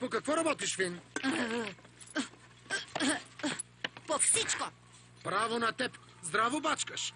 По какво работиш, Фин? По всичко. Право на теб. Здраво бачкаш.